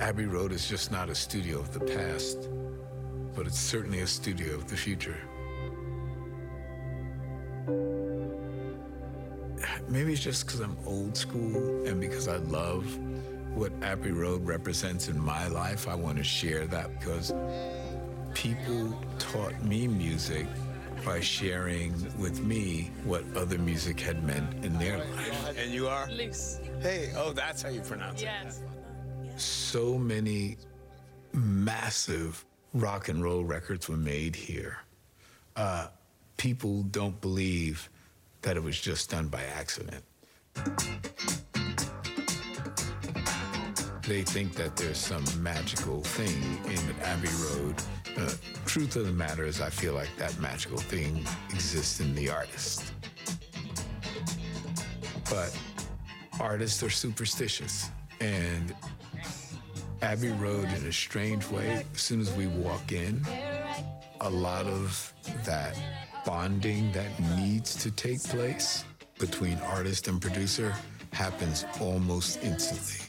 Abbey Road is just not a studio of the past, but it's certainly a studio of the future. Maybe it's just because I'm old school and because I love what Abbey Road represents in my life. I want to share that because people taught me music by sharing with me what other music had meant in their life. And you are? Luce. Hey, oh, that's how you pronounce it. Yes. So many massive rock and roll records were made here. Uh, people don't believe that it was just done by accident. They think that there's some magical thing in Abbey Road. Uh, truth of the matter is, I feel like that magical thing exists in the artist. But artists are superstitious, and Abbey Road, in a strange way, as soon as we walk in, a lot of that bonding that needs to take place between artist and producer happens almost instantly.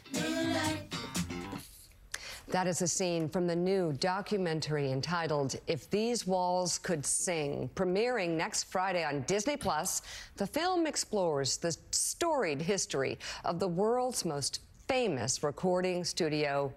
That is a scene from the new documentary entitled If These Walls Could Sing, premiering next Friday on Disney Plus. The film explores the storied history of the world's most famous recording studio.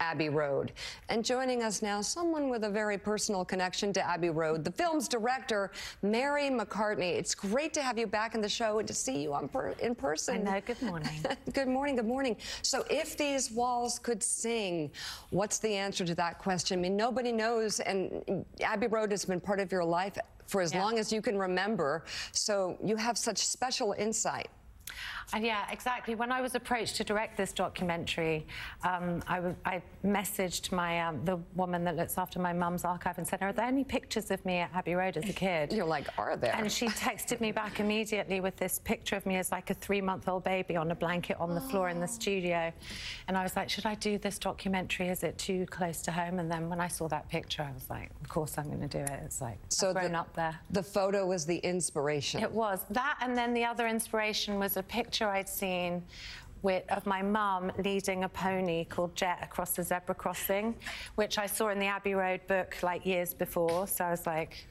Abbey Road. And joining us now, someone with a very personal connection to Abbey Road, the film's director, Mary McCartney. It's great to have you back in the show and to see you on per- in person. I know. Good morning. good morning. Good morning. So, if these walls could sing, what's the answer to that question? I mean, nobody knows, and Abbey Road has been part of your life for as Yeah. long as you can remember. So, you have such special insight. And yeah, exactly. When I was approached to direct this documentary, um, I, w- I messaged my um, the woman that looks after my mum's archive and said, "Are there any pictures of me at Abbey Road as a kid?" You're like, are there? And she texted me back immediately with this picture of me as like a three-month-old baby on a blanket on the floor in the studio. And I was like, should I do this documentary? Is it too close to home? And then when I saw that picture, I was like, of course I'm going to do it. It's like so I've grown the, up there. The photo was the inspiration. It was that, and then the other inspiration was a picture I'd seen with, of my mum leading a pony called Jet across the zebra crossing, which I saw in the Abbey Road book like years before. So I was like,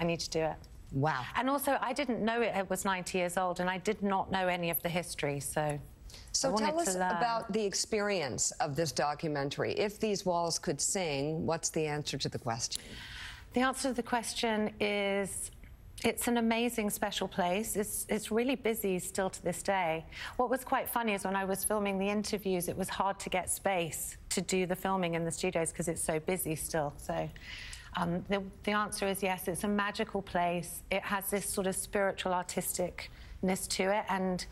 I need to do it. Wow. And also, I didn't know it, it was 90 years old, and I did not know any of the history. So, So tell us about the experience of this documentary. If these walls could sing, what's the answer to the question? The answer to the question is it's an amazing special place. It's, it's really busy still to this day. What was quite funny is when I was filming the interviews, it was hard to get space to do the filming in the studios because it's so busy still. So um, the, the answer is yes, it's a magical place. It has this sort of spiritual, artisticness to it. And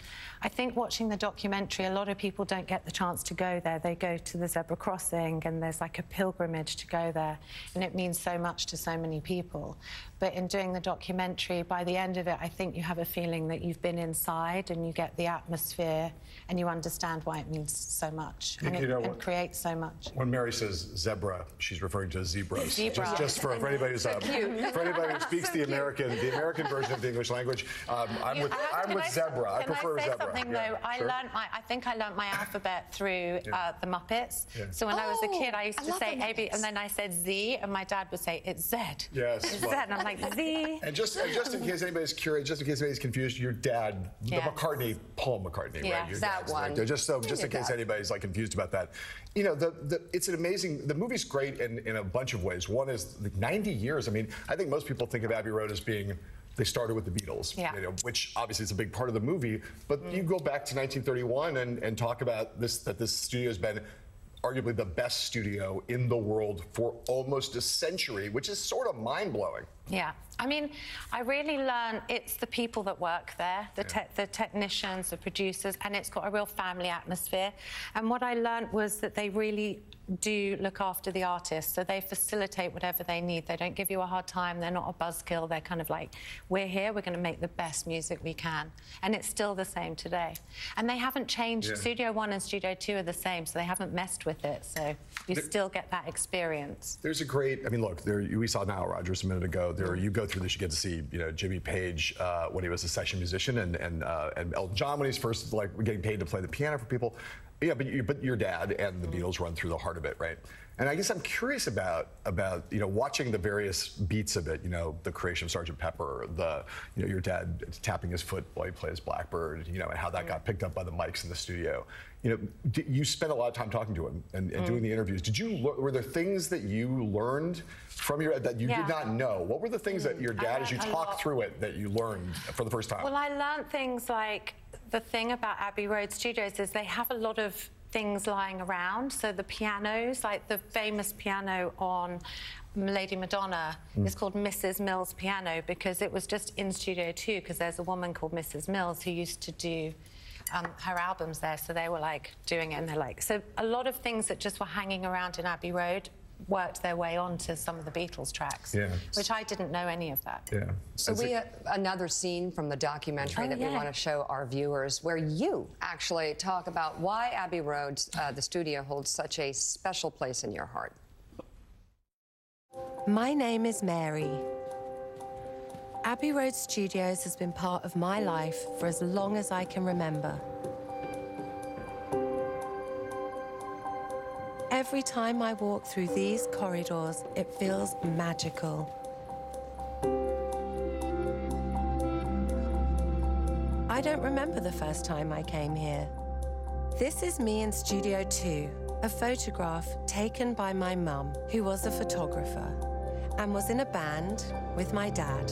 I think watching the documentary, a lot of people don't get the chance to go there. They go to the zebra crossing and there's like a pilgrimage to go there. And it means so much to so many people. But in doing the documentary, by the end of it, I think you have a feeling that you've been inside and you get the atmosphere and you understand why it means so much and, You it, know and what- creates so much. When Mary says zebra, she's referring to zebras. Zebra. Just, just for, for anybody who's um, cute. for anybody who speaks So the. American the American version of the English language. Um, I'm with I I'm can with I- zebra. I can prefer I say zebra. something Yeah, though? I sure. learned my. I think I learned my alphabet through uh, the Muppets. Yeah. So when I was a Oh, kid, I used I to say the A B, and then I said Z, and my dad would say it's Z. Yes, It's Z, and I'm like Z. And just and just in case anybody's curious, just in case anybody's confused, your dad, Yeah. the McCartney, Paul McCartney, Yeah, right? Your that one. right there. Just so, just in case that. anybody's like confused about that, you know, the, the it's an amazing. The movie's great in, in a bunch of ways. One is like 90 years. I mean, I think most people think of Abbey Road as being. They started with the Beatles, Yeah. you know, which obviously is a big part of the movie. But you go back to 1931 and, and talk about this that this studio has been arguably the best studio in the world for almost a century, which is sort of mind blowing. Yeah, I mean, I really learned it's the people that work there, the, te- the technicians, the producers, and it's got a real family atmosphere. And what I learned was that they really do look after the artists, so they facilitate whatever they need. They don't give you a hard time. They're not a buzzkill. They're kind of like, we're here. We're going to make the best music we can, and it's still the same today. And they haven't changed. Yeah. Studio One and Studio Two are the same, so they haven't messed with it. So you still get that experience. There's a great, I mean, look, there, we saw Nile Rodgers a minute ago. There, you go through this, you get to see, you know, Jimmy Page uh, when he was a session musician, and and uh, and Elton John when he's first like getting paid to play the piano for people. Yeah, but you, but your dad and the Beatles run through the heart of it, right? And I guess I'm curious about about you know watching the various beats of it. You know, the creation of Sergeant Pepper, the you know your dad tapping his foot while he plays Blackbird. You know, and how that mm. got picked up by the mics in the studio. You know, d- you spent a lot of time talking to him and, and mm. doing the interviews. Did you were there things that you learned from your that you Yeah. did not know? What were the things that mm. your dad, as you talked through it, that you learned for the first time? Well, I learned things like the thing about Abbey Road Studios is they have a lot of things lying around. So the pianos, like the famous piano on Lady Madonna, is called Mrs. Mills piano because it was just in Studio 2 because there's a woman called Mrs. Mills who used to do um, her albums there. So they were like doing it and they're like, so a lot of things that just were hanging around in Abbey Road worked their way onto some of the Beatles tracks, Yeah. which I didn't know any of that. yeah. So As we a- have another scene from the documentary Oh, that we want to show our viewers, where you actually talk about why Abbey Road, uh, the studio, holds such a special place in your heart. My name is Mary. Abbey Road Studios has been part of my life for as long as I can remember. Every time I walk through these corridors, it feels magical. I don't remember the first time I came here. This is me in Studio 2, a photograph taken by my mum, who was a photographer and was in a band with my dad.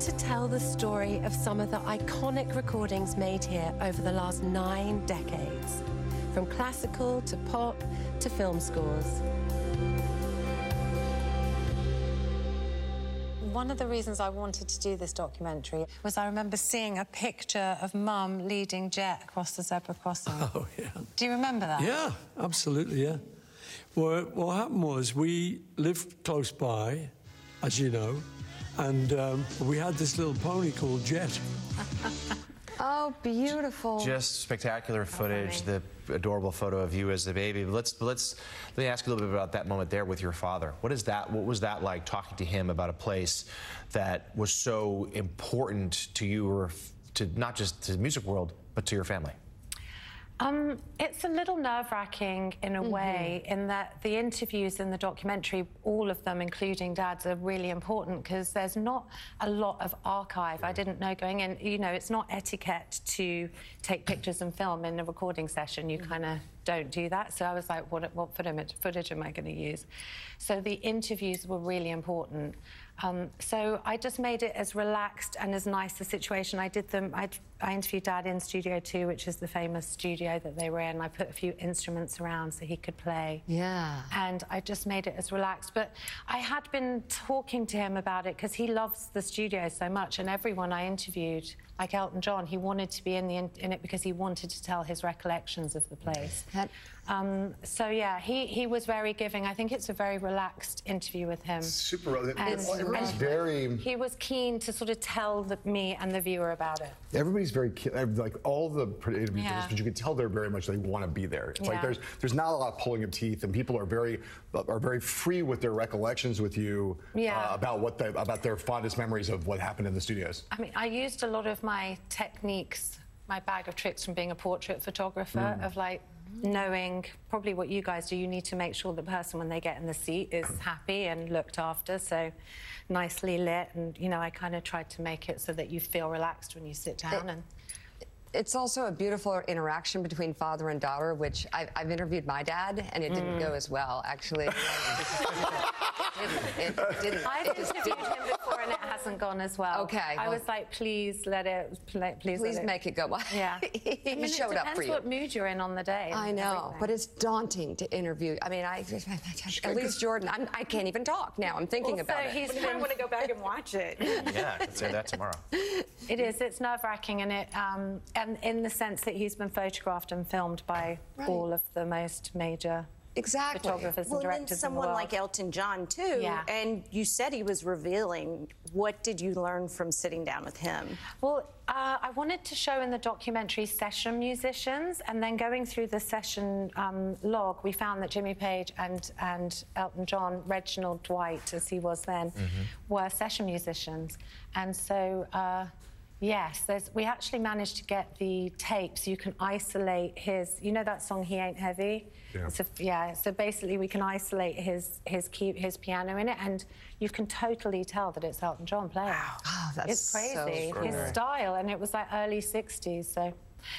Want to tell the story of some of the iconic recordings made here over the last nine decades, from classical to pop to film scores. One of the reasons I wanted to do this documentary was I remember seeing a picture of Mum leading Jet across the zebra crossing. Oh, yeah. Do you remember that? Yeah, absolutely, yeah. Well, what happened was we lived close by, as you know, and um, we had this little pony called Jet. Oh, beautiful. Just spectacular footage, the adorable photo of you as a baby. But let's let's let me ask you a little bit about that moment there with your father. What is that? What was that like talking to him about a place that was so important to you, or to not just to the music world, but to your family? Um, it's a little nerve wracking in a way, in that the interviews in the documentary, all of them, including Dad's, are really important because there's not a lot of archive. I didn't know going in, you know, it's not etiquette to take pictures and film in a recording session. You kind of don't do that. So I was like, what, what footage, footage am I going to use? So the interviews were really important. Um, so I just made it as relaxed and as nice a situation. I did them. I, I interviewed Dad in Studio Two, which is the famous studio that they were in. I put a few instruments around so he could play. Yeah. And I just made it as relaxed. But I had been talking to him about it because he loves the studio so much, and everyone I interviewed, like Elton John, he wanted to be in the in it because he wanted to tell his recollections of the place. That- Um, so yeah, he he was very giving. I think it's a very relaxed interview with him. Super. And- everybody's and very. He was keen to sort of tell the, me and the viewer about it. Everybody's very ki- like all the pre- interviews, Yeah. but you can tell they're very much they want to be there. It's like Yeah. there's there's not a lot of pulling of teeth, and people are very are very free with their recollections with you Yeah. uh, about what they, about their fondest memories of what happened in the studios. I mean, I used a lot of my techniques, my bag of tricks from being a portrait photographer, of like knowing probably what you guys do. You need to make sure the person, when they get in the seat, is happy and looked after. So nicely lit. And, you know, I kind of tried to make it so that you feel relaxed when you sit down. and It's also a beautiful interaction between father and daughter, which I've, I've interviewed my dad, and it didn't go mm. as well, actually. it didn't. It didn't. I've interviewed him before and it hasn't gone as well. Okay, I well- was like, please let it, pl- please, Please let make it go well. Yeah. he I mean, showed it up for depends you. what mood you're in on the day. I know, everything. but it's daunting to interview. I mean, I at least Jordan, I'm, I can't even talk now. I'm thinking Also, about it. he's I want to go back and watch it. Yeah, I can say that tomorrow. It is. It's nerve wracking, and it, um, and in the sense that he's been photographed and filmed by Right. all of the most major Exactly. photographers Well, and then directors someone in the world. like Elton John too. Yeah. And you said he was revealing. What did you learn from sitting down with him? Well, uh, I wanted to show in the documentary session musicians, and then going through the session um, log, we found that Jimmy Page and, and Elton John, Reginald Dwight, as he was then, were session musicians. And so uh, Yes, there's, we actually managed to get the tapes. You can isolate his. You know that song "He Ain't Heavy." Yeah. It's a, yeah. So basically, we can isolate his his key, his piano in it, and you can totally tell that it's Elton John playing. Oh, that's it's crazy. so his style, and it was like early '60s. So,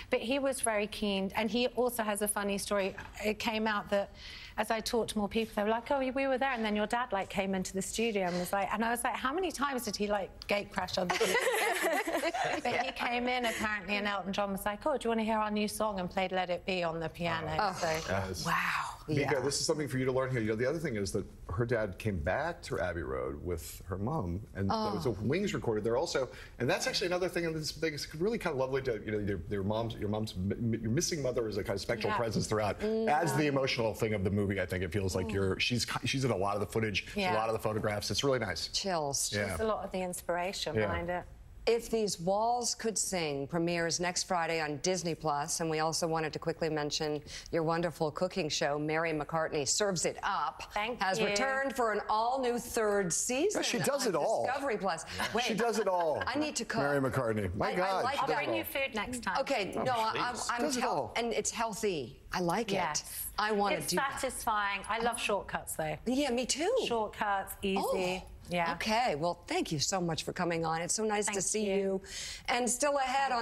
but he was very keen, and he also has a funny story. It came out that as I talked to more people, they were like, "Oh, we were there," and then your dad like came into the studio and was like, and I was like, "How many times did he like gate crash on the?" but he came in apparently, and Elton John was like, "Oh, do you want to hear our new song?" and played "Let It Be" on the piano. Oh. so. Yes. Wow. Mika, yeah. this is something for you to learn here. You know, the other thing is that her dad came back to Abbey Road with her mom, and there was a Oh. Wings recorded there also. And that's actually another thing. And this thing is really kind of lovely to you know your, your mom's your mom's your missing mother is a kind of spectral Yeah. presence throughout. Mm-hmm. As the emotional thing of the movie, I think it feels like you're mm. she's she's in a lot of the footage, Yeah. a lot of the photographs. It's really nice. Chills. Yeah. There's a lot of the inspiration Yeah. behind it. If These Walls Could Sing premieres next Friday on Disney Plus, and we also wanted to quickly mention your wonderful cooking show, Mary McCartney Serves It Up, Thank has you. returned for an all-new third season. Yeah, she does on it all. Discovery Plus. Wait, She does it all. I need to cook. Mary McCartney. My I- I like she I'll does that. it bring you food next time. Okay, no, oh, I, I'm, I'm Does it and it's healthy. I like Yes. it. I want to It's do that. satisfying. I love shortcuts though. Yeah, me too. Shortcuts, easy. Oh, Yeah. Okay. Well, thank you so much for coming on. It's so nice to see you. you. And still ahead on